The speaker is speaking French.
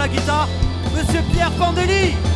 la guitare, Monsieur Pierre Pandeli.